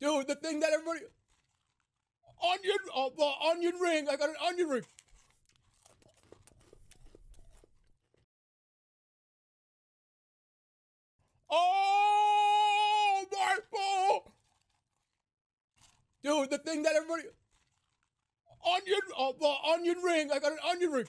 Dude, the thing that everybody. Onion, uh, oh, the onion ring. I got an onion ring. Oh, my ball. Dude, the thing that everybody. Onion, uh, oh, the onion ring. I got an onion ring.